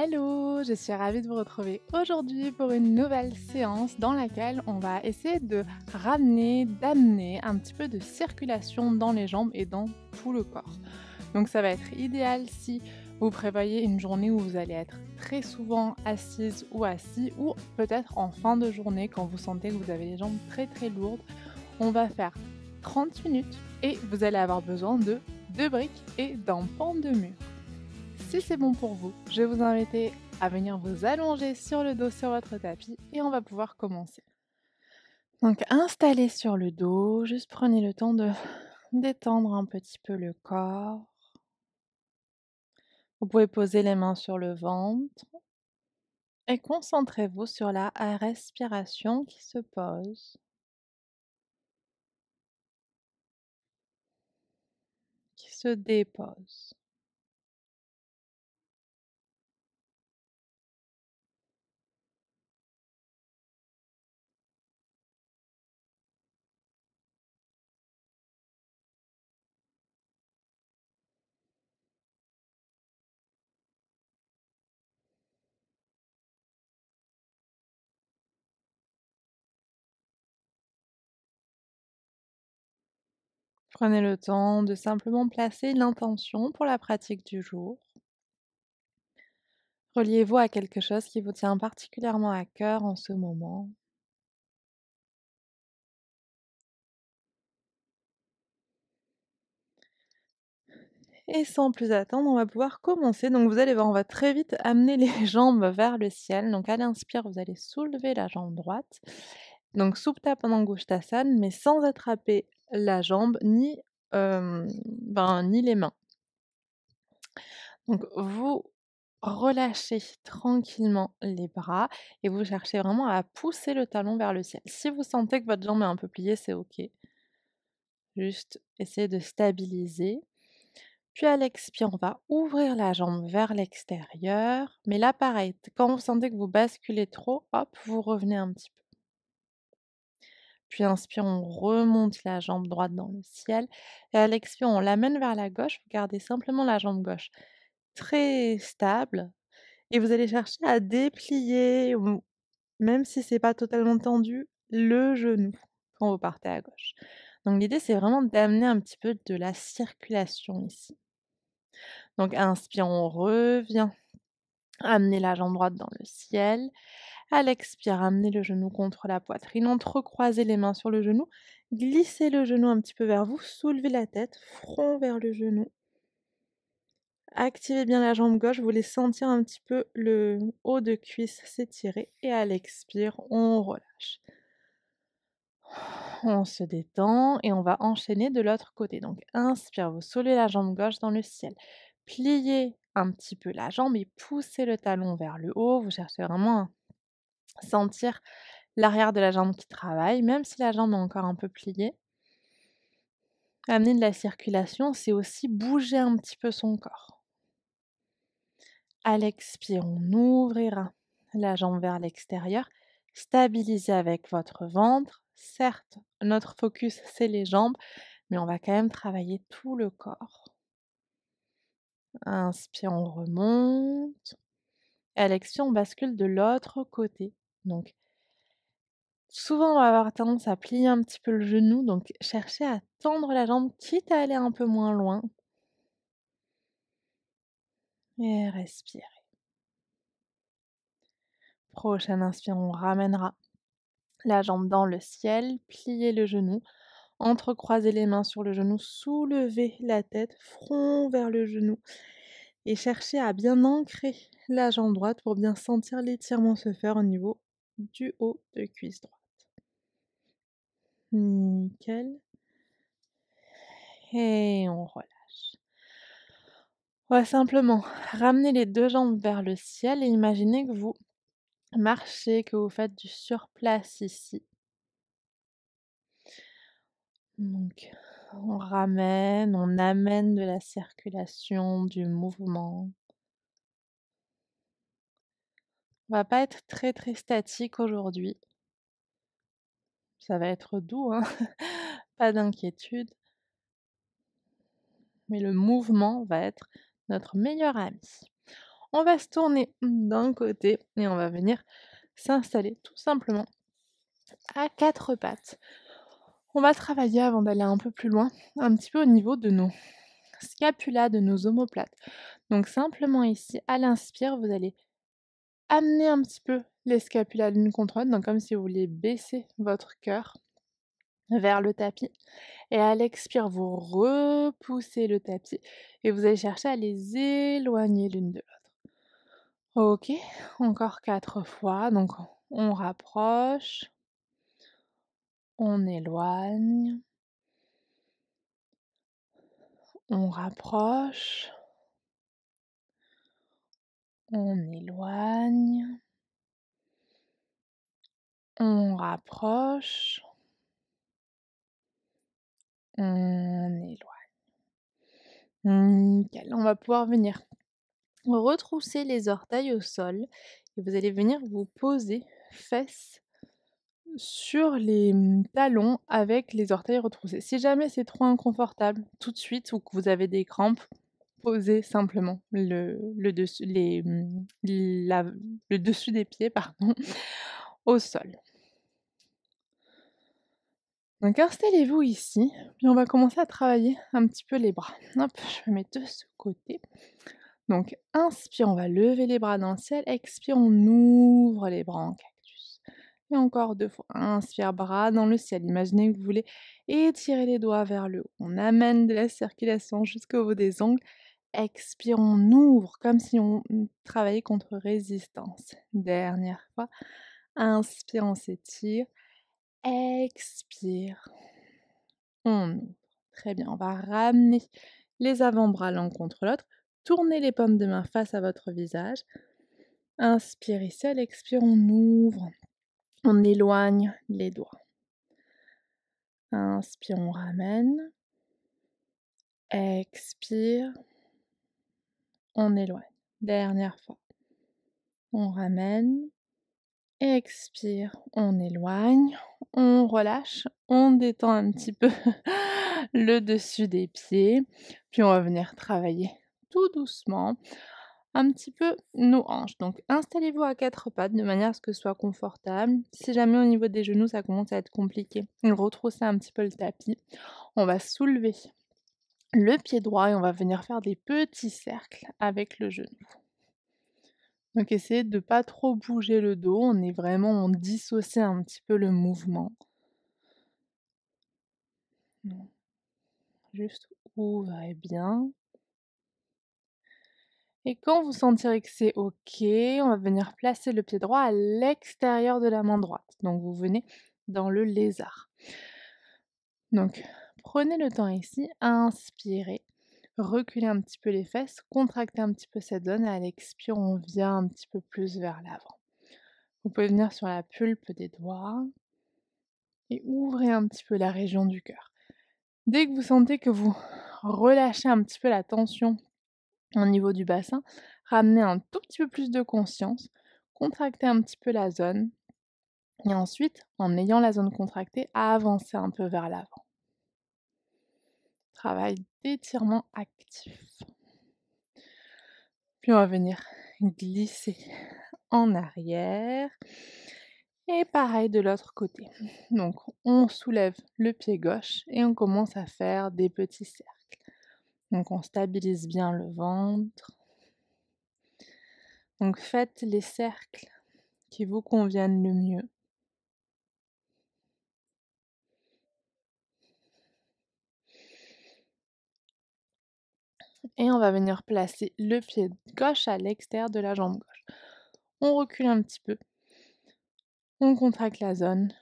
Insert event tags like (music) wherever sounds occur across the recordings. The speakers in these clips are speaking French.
Hello, je suis ravie de vous retrouver aujourd'hui pour une nouvelle séance dans laquelle on va essayer de ramener, d'amener un petit peu de circulation dans les jambes et dans tout le corps. Donc ça va être idéal si vous prévoyez une journée où vous allez être très souvent assise ou assis ou peut-être en fin de journée quand vous sentez que vous avez les jambes très très lourdes. On va faire 30 minutes et vous allez avoir besoin de deux briques et d'un pan de mur. Si c'est bon pour vous, je vais vous inviter à venir vous allonger sur le dos sur votre tapis et on va pouvoir commencer. Donc installez sur le dos, juste prenez le temps de détendre un petit peu le corps. Vous pouvez poser les mains sur le ventre et concentrez-vous sur la respiration qui se pose. qui se dépose. Prenez le temps de simplement placer l'intention pour la pratique du jour. Reliez-vous à quelque chose qui vous tient particulièrement à cœur en ce moment. Et sans plus attendre, on va pouvoir commencer. Donc vous allez voir, on va très vite amener les (laughs) jambes vers le ciel. Donc à l'inspire, vous allez soulever la jambe droite. Donc Supta Padangusthasana, mais sans attraper la jambe ni, ben, ni les mains. Donc vous relâchez tranquillement les bras et vous cherchez vraiment à pousser le talon vers le ciel. Si vous sentez que votre jambe est un peu pliée, c'est OK. Juste essayez de stabiliser. Puis à l'expire, on va ouvrir la jambe vers l'extérieur. Mais là, pareil, quand vous sentez que vous basculez trop, hop, vous revenez un petit peu. Puis inspire, on remonte la jambe droite dans le ciel. Et à l'expire, on l'amène vers la gauche. Vous gardez simplement la jambe gauche très stable. Et vous allez chercher à déplier, même si c'est pas totalement tendu, le genou quand vous partez à gauche. Donc l'idée, c'est vraiment d'amener un petit peu de la circulation ici. Donc inspire, on revient. Amener la jambe droite dans le ciel. À l'expire, amenez le genou contre la poitrine, entrecroisez les mains sur le genou, glissez le genou un petit peu vers vous, soulevez la tête, front vers le genou. Activez bien la jambe gauche, vous voulez sentir un petit peu le haut de cuisse s'étirer et à l'expire, on relâche. (sighs) On se détend et on va enchaîner de l'autre côté. Donc inspire, vous soulevez la jambe gauche dans le ciel. Pliez un petit peu la jambe et poussez le talon vers le haut. Vous cherchez vraiment sentir l'arrière de la jambe qui travaille, même si la jambe est encore un peu pliée. Amener de la circulation, c'est aussi bouger un petit peu son corps. À l'expire, on ouvrira la jambe vers l'extérieur. Stabilisez avec votre ventre. Certes, notre focus, c'est les jambes, mais on va quand même travailler tout le corps. Inspire, on remonte. À l'expire, on bascule de l'autre côté. Donc, souvent, on va avoir tendance à plier un petit peu le genou, donc cherchez à tendre la jambe, quitte à aller un peu moins loin. Et respirez. Prochaine inspire, on ramènera la jambe dans le ciel, pliez le genou, entrecroisez les mains sur le genou, soulevez la tête, front vers le genou et cherchez à bien ancrer la jambe droite pour bien sentir l'étirement se faire au niveau du haut de cuisse droite. Nickel. Et on relâche. On va simplement ramener les deux jambes vers le ciel et imaginer que vous marchez, que vous faites du surplace ici. Donc, on ramène, on amène de la circulation, du mouvement. On va pas être très très statique aujourd'hui. Ça va être doux, hein (laughs) pas d'inquiétude. Mais le mouvement va être notre meilleur ami. On va se tourner d'un côté et on va venir s'installer tout simplement à quatre pattes. On va travailler avant d'aller un peu plus loin, un petit peu au niveau de nos scapulas, de nos omoplates. Donc simplement ici, à l'inspire, vous allez amener un petit peu les scapulas l'une contre l'autre, donc comme si vous vouliez baisser votre cœur vers le tapis. Et à l'expire, vous repoussez le tapis et vous allez chercher à les éloigner l'une de l'autre. Ok, encore quatre fois. Donc on rapproche, on éloigne, on rapproche, on éloigne, on rapproche, on éloigne. Nickel. On va pouvoir venir retrousser les orteils au sol et vous allez venir vous poser fesses sur les mmh, talons avec les orteils retroussés. Si jamais c'est trop inconfortable tout de suite ou que vous avez des crampes, posez simplement mmh, le dessus des pieds (laughs) au sol. Donc installez-vous ici, puis on va commencer à travailler un petit peu les bras. Hop, je vais mettre de ce côté. Donc inspire, on va lever les bras dans le ciel. Expire, on ouvre les bras en cactus. Et encore deux fois. Inspire, bras dans le ciel. Imaginez que vous voulez étirer les doigts vers le haut. On amène de la circulation jusqu'au bout des ongles. Expire, on ouvre comme si on travaillait contre résistance. Dernière fois. Inspire, on s'étire. Expire. On ouvre. Très bien. On va ramener les avant-bras l'un contre l'autre. Tournez les pommes de main face à votre visage. Inspire seul, expire, on ouvre. On éloigne les doigts. Inspire, on ramène. Expire. On éloigne. Dernière fois. On ramène. Expire, on éloigne, on relâche, on détend un petit peu (laughs) le dessus des pieds, puis on va venir travailler tout doucement un petit peu nos hanches. Donc installez-vous à quatre pattes de manière à ce que ce soit confortable. Si jamais au niveau des genoux ça commence à être compliqué, retroussez un petit peu le tapis. On va soulever le pied droit et on va venir faire des petits cercles avec le genou. Donc essayez de ne pas trop bouger le dos, on est vraiment, on dissocie un petit peu le mouvement. Juste ouvrez bien. Et quand vous sentirez que c'est OK, on va venir placer le pied droit à l'extérieur de la main droite. Donc vous venez dans le lézard. Donc prenez le temps ici, inspirez reculer un petit peu les fesses, contracter un petit peu cette zone et à l'expire, on vient un petit peu plus vers l'avant. Vous pouvez venir sur la pulpe des doigts et ouvrez un petit peu la région du cœur. Dès que vous sentez que vous relâchez un petit peu la tension au niveau du bassin, ramenez un tout petit peu plus de conscience, contractez un petit peu la zone et ensuite, en ayant la zone contractée, avancez un peu vers l'avant. Travail d'étirement actif. Puis on va venir glisser en arrière. Et pareil de l'autre côté. Donc on soulève le pied gauche et on commence à faire des petits cercles. Donc on stabilise bien le ventre. Donc faites les cercles qui vous conviennent le mieux. Et on va venir placer le pied gauche à l'extérieur de la jambe gauche. On recule un petit peu, on contracte la zone,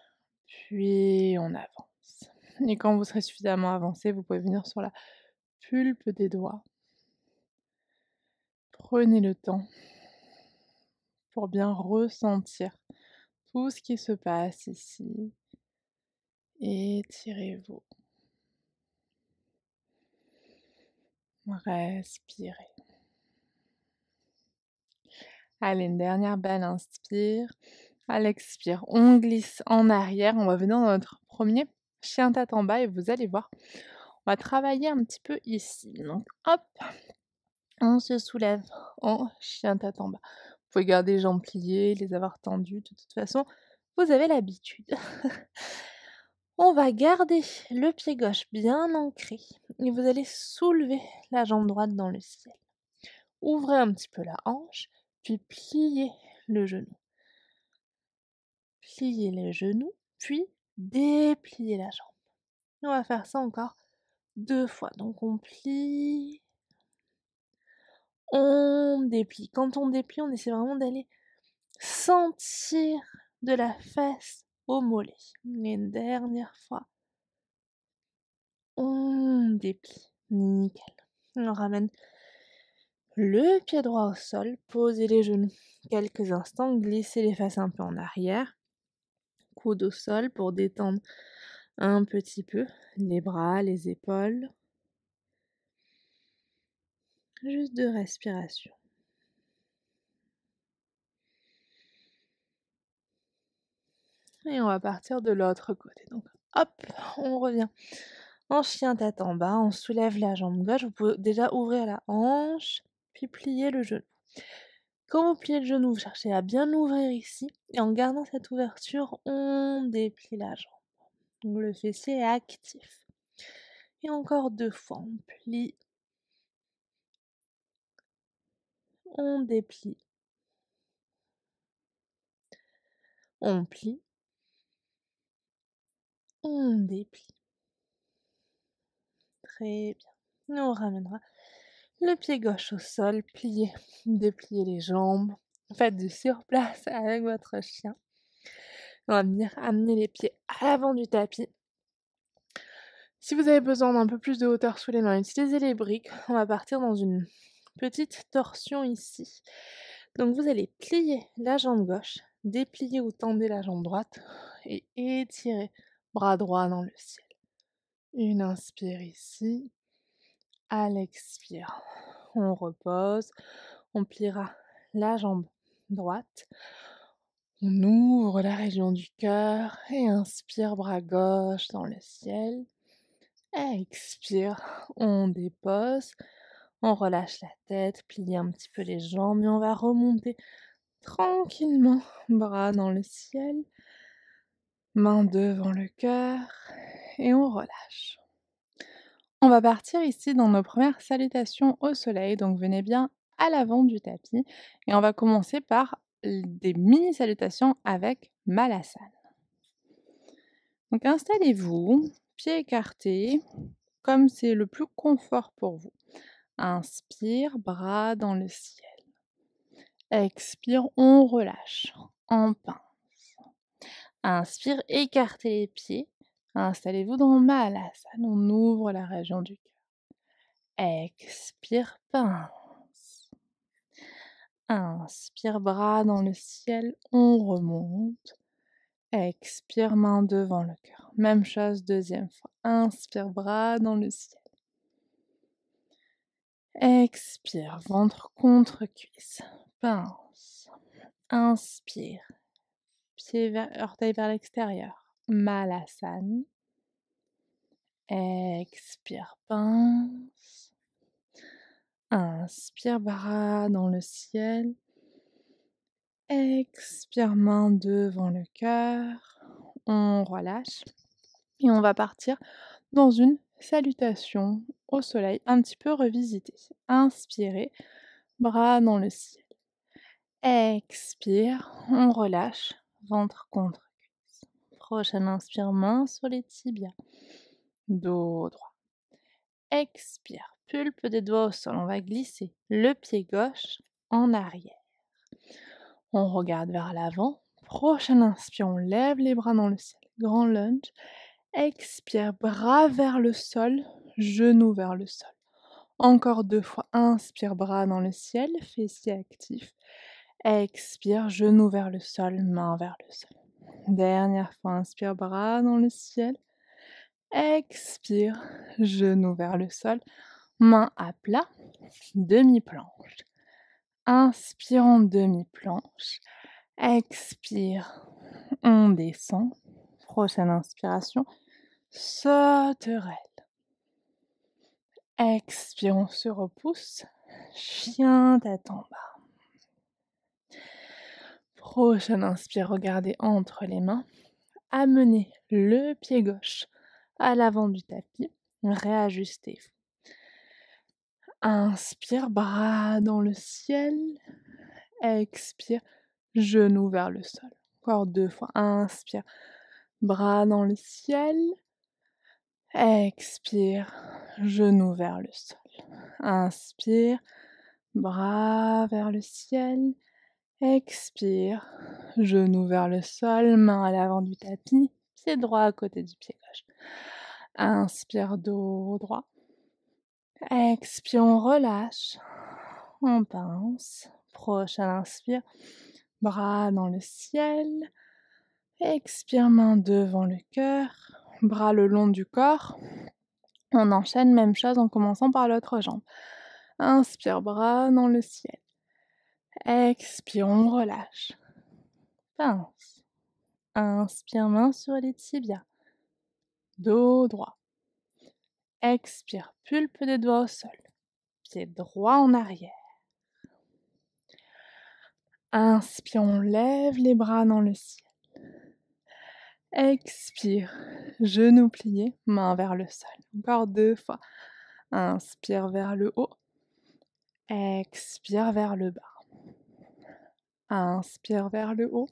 puis on avance. Et quand vous serez suffisamment avancé, vous pouvez venir sur la pulpe des doigts. Prenez le temps pour bien ressentir tout ce qui se passe ici. Étirez-vous. Respirez. Allez, une dernière belle inspire. À l'expire, on glisse en arrière. On va venir dans notre premier chien tête en bas et vous allez voir, on va travailler un petit peu ici. Donc hop, On se soulève en chien tête en bas. Vous pouvez garder les jambes pliées, les avoir tendues. De toute façon, vous avez l'habitude. (laughs) On va garder le pied gauche bien ancré et vous allez soulever la jambe droite dans le ciel. Ouvrez un petit peu la hanche, puis pliez le genou. Pliez le genou, puis dépliez la jambe. on va faire ça encore deux fois. Donc on plie, on déplie. Quand on déplie, on essaie vraiment d'aller sentir de la fesse au mollet. Une dernière fois. On déplie. Nickel. On ramène le pied droit au sol, posez les genoux quelques instants, glissez les fesses un peu en arrière, coude au sol pour détendre un petit peu les bras, les épaules. Juste de respiration. Et on va partir de l'autre côté. Donc hop, on revient en chien tête en bas, on soulève la jambe gauche. Vous pouvez déjà ouvrir la hanche, puis plier le genou. Quand vous pliez le genou, vous cherchez à bien l'ouvrir ici. Et en gardant cette ouverture, on déplie la jambe. Donc le fessier est actif. Et encore deux fois, on plie. On déplie. On plie. On déplie. Très bien. on ramènera le pied gauche au sol, pliez, (laughs) dépliez les jambes. Faites du surplace (laughs) avec votre chien. On va venir amener les pieds à l'avant du tapis. Si vous avez besoin d'un peu plus de hauteur sous les mains, utilisez les briques. On va partir dans une petite torsion ici. Donc vous allez plier la jambe gauche, déplier ou tendez la jambe droite et étirer bras droit dans le ciel. Une inspire ici. À l'expire, on repose. On pliera la jambe droite. On ouvre la région du cœur et inspire bras gauche dans le ciel. Expire, on dépose. On relâche la tête, plie un petit peu les jambes et on va remonter tranquillement, bras dans le ciel, main devant le cœur et on relâche. On va partir ici dans nos premières salutations au soleil, donc venez bien à l'avant du tapis et on va commencer par des mini salutations avec Malasana. Donc installez-vous, pieds écartés, comme c'est le plus confort pour vous. Inspire, bras dans le ciel. Expire, on relâche en pince. Inspire, écartez les pieds. Installez-vous dans Malasana. On ouvre la région du cœur. Expire, pince. Inspire, bras dans le ciel. On remonte. Expire, main devant le cœur. Même chose, deuxième fois. Inspire, bras dans le ciel. Expire, ventre contre cuisse. Pince. Inspire. Vers, orteil vers l'extérieur. Malasane. Expire, pince. Inspire, bras dans le ciel. Expire, main devant le cœur. On relâche. Et on va partir dans une salutation au soleil, un petit peu revisité. Inspirez, bras dans le ciel. Expire, on relâche, ventre contre cuisse. Prochaine inspire, main sur les tibias. Dos droit. Expire, pulpe des doigts au sol. On va glisser le pied gauche en arrière. On regarde vers l'avant. Prochaine inspire, on lève les bras dans le ciel. Grand lunge. Expire, bras vers le sol, genoux vers le sol. Encore deux fois. Inspire, bras dans le ciel, fessiers actifs. Expire, genoux vers le sol, main vers le sol. Dernière fois, inspire, bras dans le ciel. Expire, genoux vers le sol, main à plat, demi-planche. Inspire en demi-planche. Expire, on descend. Prochaine inspiration, sauterelle. Expire, on se repousse. chien tête en bas. Prochaine inspire, regardez entre les mains. Amenez le pied gauche à l'avant du tapis. Réajustez-vous. Inspire, bras dans le ciel. Expire, genou vers le sol. Encore deux fois. Inspire, bras dans le ciel. Expire, genou vers le sol. Inspire, bras vers le ciel. Expire, genou vers le sol, main à l'avant du tapis, pied droit à côté du pied gauche. Inspire, dos droit. Expire, on relâche. On pince. Prochain inspire. Bras dans le ciel. Expire, main devant le cœur. Bras le long du corps. On enchaîne, même chose en commençant par l'autre jambe. Inspire, bras dans le ciel. Expire, on relâche. Pince. Inspire, main sur les tibias. Dos droit. Expire, pulpe des doigts au sol. Pied droit en arrière. Inspire, on lève les bras dans le ciel. Expire, genoux pliés, main vers le sol. Encore deux fois. Inspire vers le haut. Expire vers le bas. Inspire vers le haut.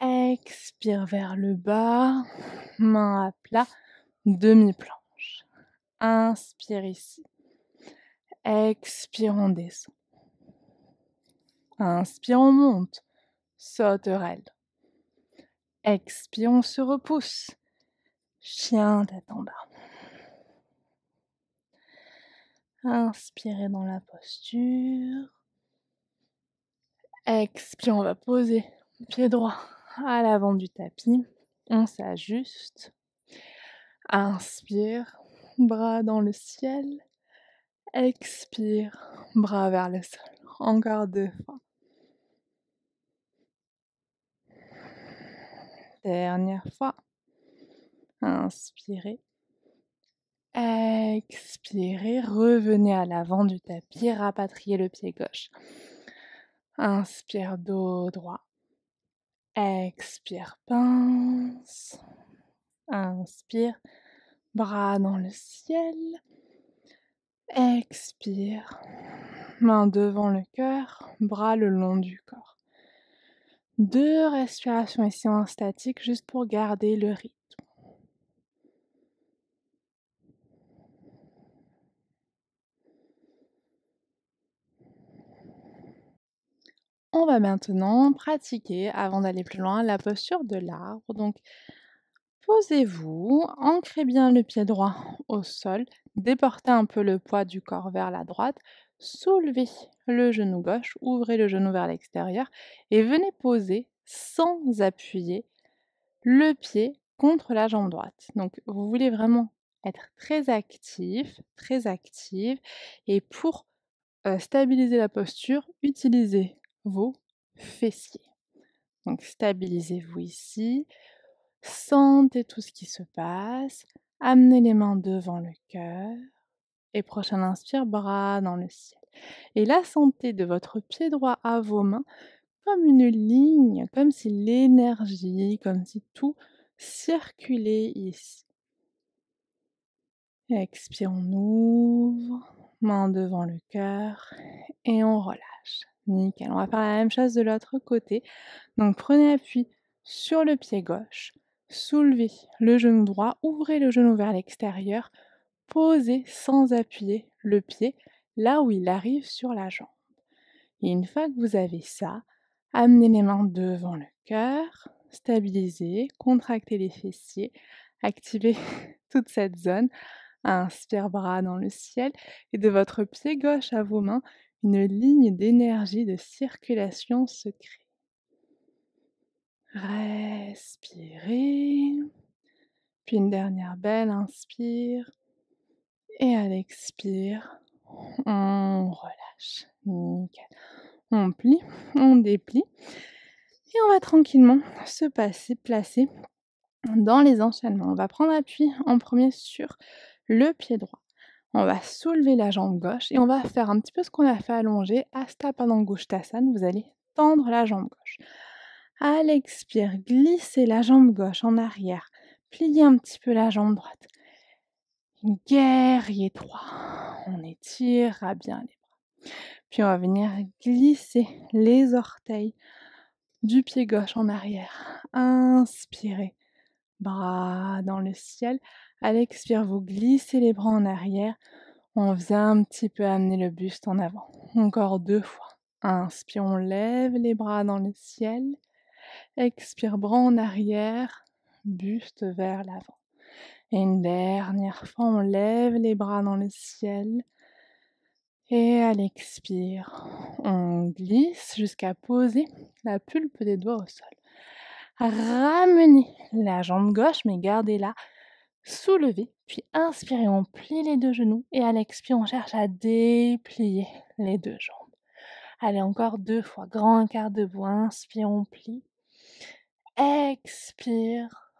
Expire vers le bas. Main à plat. Demi-planche. Inspire ici. Expire, on descend. Inspire, on monte. Sauterelle. Expire, on se repousse. Chien tête en bas. Inspirez dans la posture. Expire, on va poser pied droit à l'avant du tapis. On s'ajuste. Inspire, bras dans le ciel. Expire, bras vers le sol. Encore deux fois. Dernière fois. Inspirez. Expirez, revenez à l'avant du tapis, rapatriez le pied gauche. Inspire, dos droit. Expire, pince. Inspire, bras dans le ciel. Expire, main devant le cœur, bras le long du corps. Deux respirations ici en statique juste pour garder le rythme. On va maintenant pratiquer, avant d'aller plus loin, la posture de l'arbre. Donc, posez-vous, ancrez bien le pied droit au sol, déportez un peu le poids du corps vers la droite, soulevez le genou gauche, ouvrez le genou vers l'extérieur et venez poser sans appuyer le pied contre la jambe droite. Donc, vous voulez vraiment être très actif, très active et pour euh, stabiliser la posture, utilisez vos fessiers. Donc stabilisez-vous ici, sentez tout ce qui se passe, amenez les mains devant le cœur et prochain inspire, bras dans le ciel. Et la sentez de votre pied droit à vos mains comme une ligne, comme si l'énergie, comme si tout circulait ici. Expire, on ouvre, main devant le cœur et on relâche. Nickel. On va faire la même chose de l'autre côté. Donc prenez appui sur le pied gauche, soulevez le genou droit, ouvrez le genou vers l'extérieur, posez sans appuyer le pied là où il arrive sur la jambe. Et une fois que vous avez ça, amenez les mains devant le cœur, stabilisez, contractez les fessiers, activez (laughs) toute cette zone. Inspire bras dans le ciel et de votre pied gauche à vos mains, une ligne d'énergie de circulation se crée. Respirez. Puis une dernière belle inspire. Et à l'expire, on relâche. On plie, on déplie. Et on va tranquillement se passer, placer dans les enchaînements. On va prendre appui en premier sur le pied droit. On va soulever la jambe gauche et on va faire un petit peu ce qu'on a fait allonger. Asta Padangusthasana, vous allez tendre la jambe gauche. À l'expire, glissez la jambe gauche en arrière. Pliez un petit peu la jambe droite. Guerrier 3. On étirera bien les bras. Puis on va venir glisser les orteils du pied gauche en arrière. Inspirez. Bras dans le ciel. À l'expire, vous glissez les bras en arrière. On vient un petit peu amener le buste en avant. Encore deux fois. Inspire, on lève les bras dans le ciel. Expire, bras en arrière, buste vers l'avant. Et une dernière fois, on lève les bras dans le ciel. Et à l'expire, on glisse jusqu'à poser la pulpe des doigts au sol. Ramenez la jambe gauche, mais gardez-la soulevée. Puis inspirez, on plie les deux genoux. Et à l'expire, on cherche à déplier les deux jambes. Allez, encore deux fois. Grand quart debout. Inspire, on plie. Expire.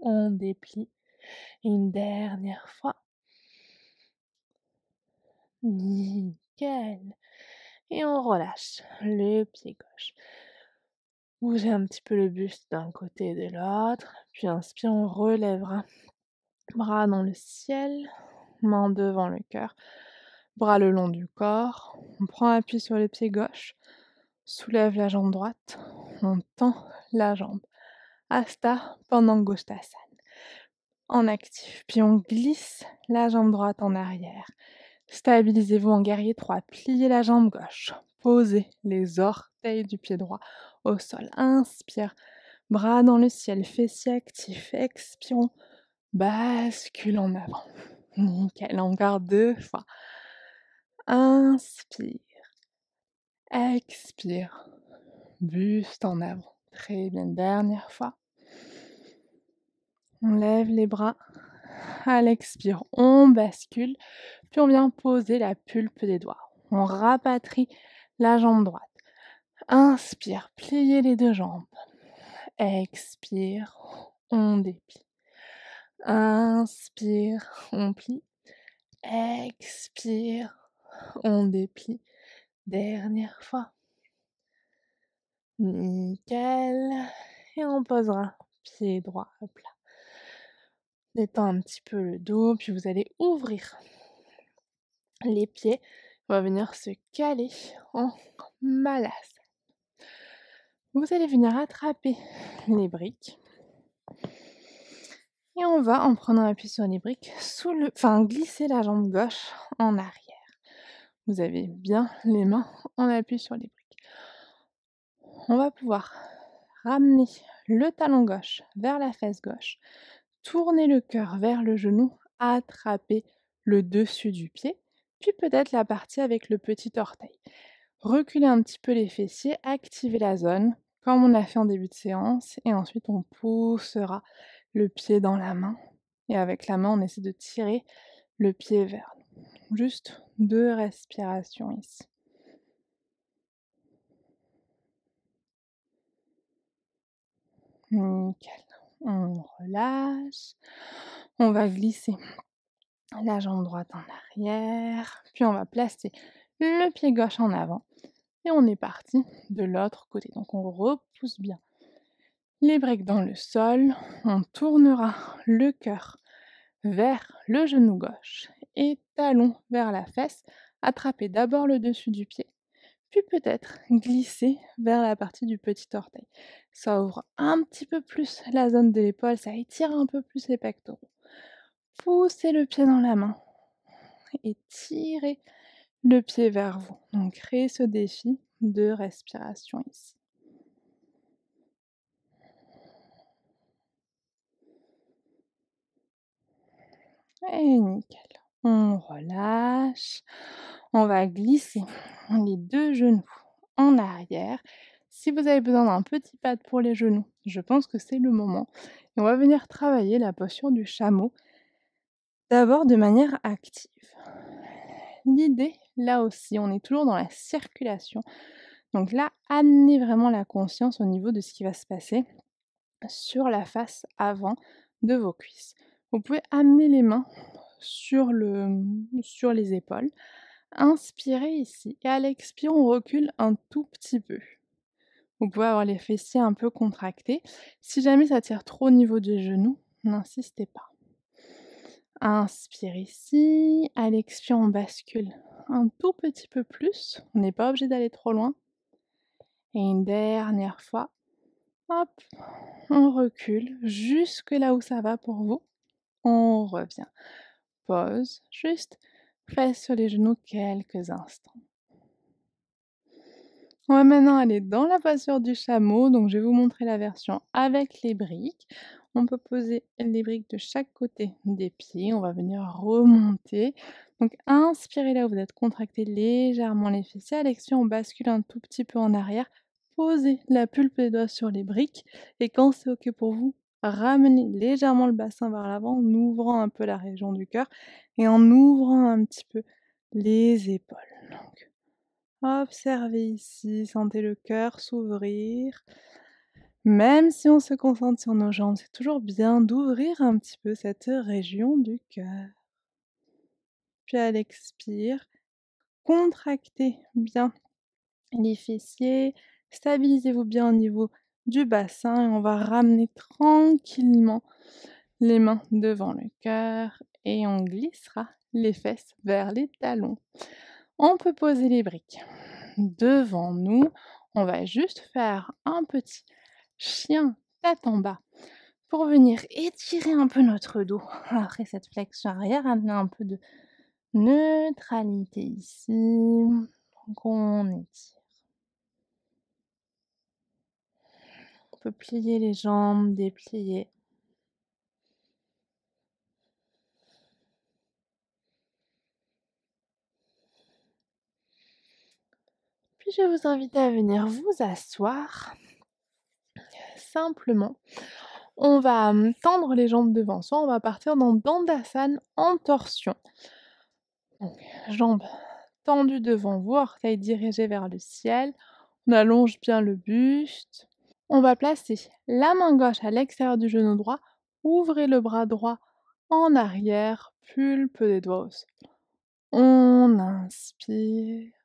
On déplie. Une dernière fois. Nickel. Et on relâche le pied gauche. Bougez un petit peu le buste d'un côté et de l'autre. Puis inspire, on relèvera. Bras dans le ciel, main devant le cœur bras le long du corps. On prend appui sur le pied gauche, soulève la jambe droite, on tend la jambe. Asta Pandangusthasana. En actif. Puis on glisse la jambe droite en arrière. Stabilisez-vous en guerrier 3. Pliez la jambe gauche. Posez les orteils du pied droit au sol. Inspire. Bras dans le ciel. Fessiers actifs. Expirons. Bascule en avant. Nickel. Encore deux fois. Inspire. Expire. Buste en avant. Très bien. Dernière fois. On lève les bras. À l'expire, on bascule. Puis on vient poser la pulpe des doigts. On rapatrie la jambe droite. Inspire, pliez les deux jambes. Expire, on déplie. Inspire, on plie. Expire, on déplie. Dernière fois. Nickel. Et on posera pied droit à plat. Détends un petit peu le dos, puis vous allez ouvrir les pieds. Venir se caler en malas. Vous allez venir attraper les briques. Et on va, en prenant appui sur les briques, sous le, enfin, glisser la jambe gauche en arrière. Vous avez bien les mains en appui sur les briques. On va pouvoir ramener le talon gauche vers la fesse gauche, tourner le cœur vers le genou, attraper le dessus du pied, puis peut-être la partie avec le petit orteil. Reculer un petit peu les fessiers, activer la zone, comme on a fait en début de séance, et ensuite on poussera le pied dans la main. Et avec la main, on essaie de tirer le pied vers. Juste deux respirations ici. Nickel. On relâche. On va glisser la jambe droite en arrière. Puis on va placer le pied gauche en avant. Et on est parti de l'autre côté. Donc on repousse bien les briques dans le sol. On tournera le cœur vers le genou gauche et talon vers la fesse. Attrapez d'abord le dessus du pied, puis peut-être glisser vers la partie du petit orteil. Ça ouvre un petit peu plus la zone de l'épaule, ça étire un peu plus les pectoraux. Poussez le pied dans la main et tirez le pied vers vous. Donc créez ce défi de respiration ici. Et nickel. On relâche. On va glisser les deux genoux en arrière. Si vous avez besoin d'un petit pad pour les genoux, je pense que c'est le moment. On va venir travailler la posture du chameau. D'abord de manière active. L'idée, là aussi, on est toujours dans la circulation. Donc là, amenez vraiment la conscience au niveau de ce qui va se passer sur la face avant de vos cuisses. Vous pouvez amener les mains sur le sur les épaules. Inspirez ici et à l'expire, on recule un tout petit peu. Vous pouvez avoir les fessiers un peu contractés. Si jamais ça tire trop au niveau des genoux, n'insistez pas. Inspire ici, à l'expire, on bascule un tout petit peu plus. On n'est pas obligé d'aller trop loin. Et une dernière fois, hop, on recule jusque là où ça va pour vous. On revient. Pause, juste Fesse sur les genoux quelques instants. On va maintenant aller dans la posture du chameau. Donc, je vais vous montrer la version avec les briques. On peut poser les briques de chaque côté des pieds. On va venir remonter. Donc, inspirez là où vous êtes contracté légèrement les fessiers. À l'expire, on bascule un tout petit peu en arrière. Posez la pulpe des doigts sur les briques. Et quand c'est OK pour vous, ramenez légèrement le bassin vers l'avant en ouvrant un peu la région du cœur et en ouvrant un petit peu les épaules. Donc, observez ici, sentez le cœur s'ouvrir. Même si on se concentre sur nos jambes, c'est toujours bien d'ouvrir un petit peu cette région du cœur. Puis à l'expire, contractez bien les fessiers, stabilisez-vous bien au niveau du bassin et on va ramener tranquillement les mains devant le cœur et on glissera les fesses vers les talons. On peut poser les briques devant nous. On va juste faire un petit chien tête en bas pour venir étirer un peu notre dos (laughs) après cette flexion arrière, amener un peu de neutralité ici. Donc on étire. peut plier les jambes, déplier. Puis je vous inviter à venir vous asseoir. Simplement, on va tendre les jambes devant soi, on va partir dans Dandasana en torsion. Jambes tendues devant vous, orteils dirigés vers le ciel. On allonge bien le buste. On va placer la main gauche à l'extérieur du genou droit, ouvrez le bras droit en arrière, pulpe des doigts. On inspire.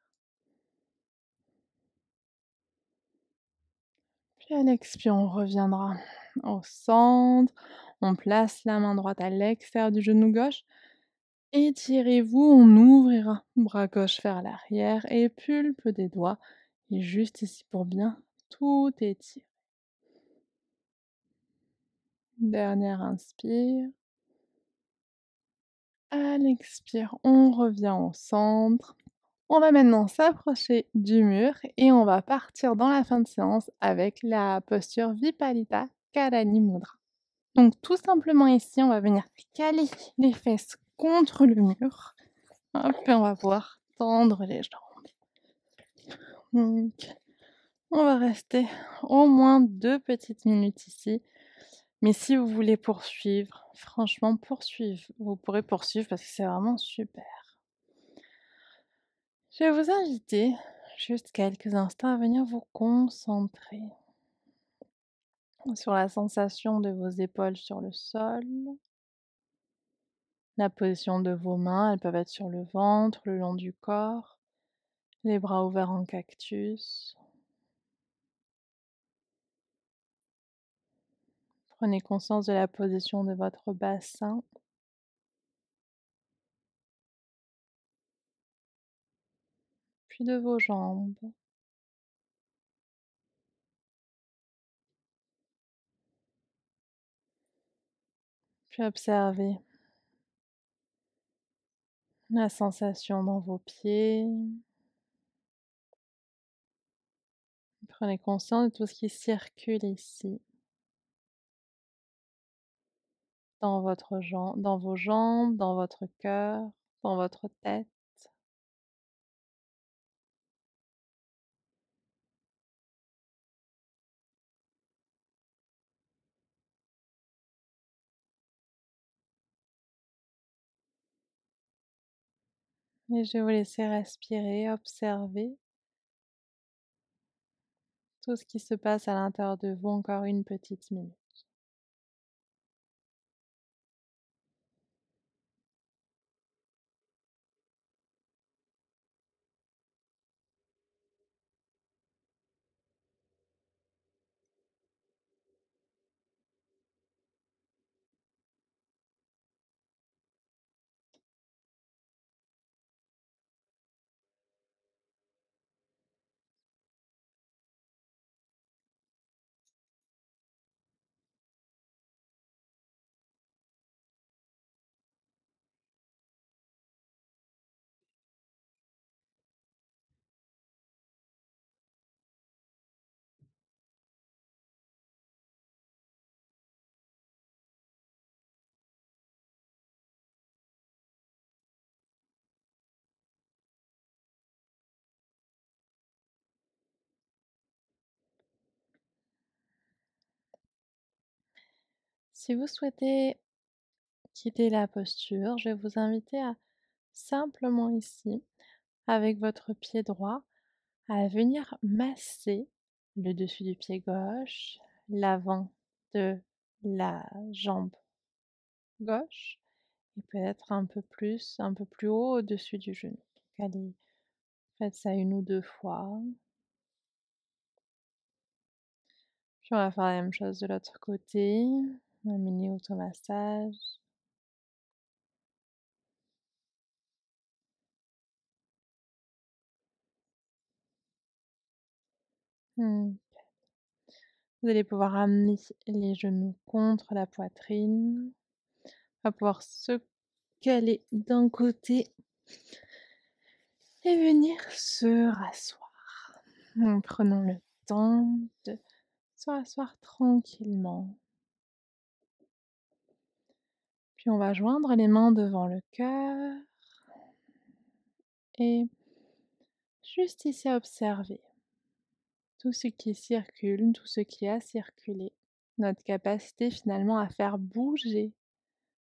À l'expire, on reviendra au centre. On place la main droite à l'extérieur du genou gauche. Étirez-vous, on ouvrira bras gauche vers l'arrière et pulpe des doigts. Et juste ici pour bien tout étirer. Dernière inspire. À l'expire, on revient au centre. On va maintenant s'approcher du mur et on va partir dans la fin de séance avec la posture Vipalita Karani Mudra. Donc tout simplement ici, on va venir caler les fesses contre le mur. Hop, et on va pouvoir tendre les jambes. Donc, on va rester au moins deux petites minutes ici. Mais si vous voulez poursuivre, franchement, poursuivre, vous pourrez poursuivre parce que c'est vraiment super. Je vais vous inviter juste quelques instants à venir vous concentrer sur la sensation de vos épaules sur le sol, la position de vos mains, elles peuvent être sur le ventre, le long du corps, les bras ouverts en cactus. Prenez conscience de la position de votre bassin. De vos jambes. Puis observez la sensation dans vos pieds. Prenez conscience de tout ce qui circule ici. dans, votre dans vos jambes, dans votre cœur, dans votre tête. Et je vais vous laisser respirer, observer tout ce qui se passe à l'intérieur de vous encore une petite minute. Si vous souhaitez quitter la posture, je vais vous inviter à simplement ici, avec votre pied droit, à venir masser le dessus du pied gauche, l'avant de la jambe gauche et peut-être un peu plus, un peu plus haut au-dessus du genou. allez, faites ça une ou deux fois. Puis on va faire la même chose de l'autre côté, un mini automassage. Hmm. Vous allez pouvoir amener les genoux contre la poitrine. On va pouvoir se caler d'un côté et venir se rasseoir. En prenant le temps de se rasseoir tranquillement. On va joindre les mains devant le cœur et juste ici observer tout ce qui circule, tout ce qui a circulé, notre capacité finalement à faire bouger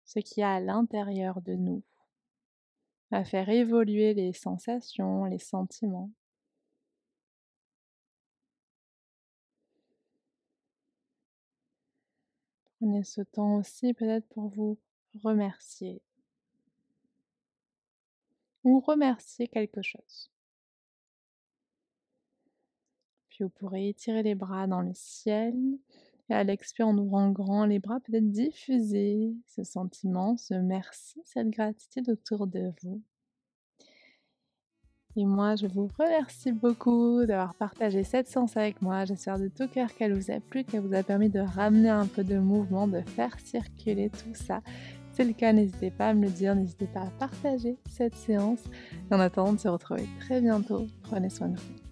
ce qu'il y a à l'intérieur de nous, à faire évoluer les sensations, les sentiments. Prenez ce temps aussi peut-être pour vous remercier ou remercier quelque chose. Puis vous pourrez étirer les bras dans le ciel et à l'expire en ouvrant grand les bras, peut-être diffuser ce sentiment, ce merci, cette gratitude autour de vous. Et moi, je vous remercie beaucoup d'avoir partagé cette séance avec moi. J'espère de tout cœur qu'elle vous a plu, qu'elle vous a permis de ramener un peu de mouvement, de faire circuler tout ça. C'est le cas, n'hésitez pas à me le dire, n'hésitez pas à partager cette séance. Et en attendant de se retrouver très bientôt, prenez soin de vous.